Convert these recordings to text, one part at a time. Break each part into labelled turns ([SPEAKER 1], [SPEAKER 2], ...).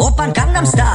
[SPEAKER 1] Open Gangnam Style.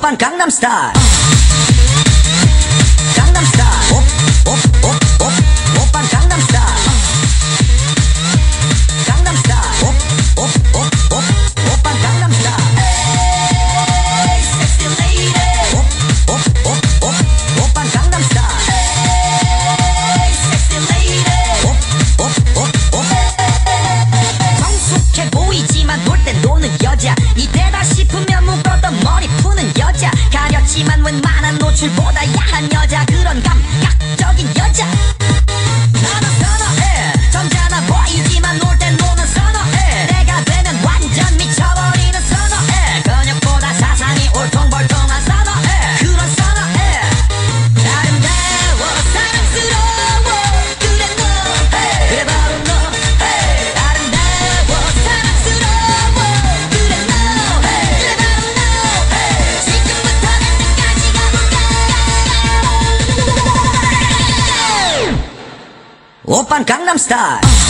[SPEAKER 1] Gangnam Style. 멈출 보다 Open Gangnam Style.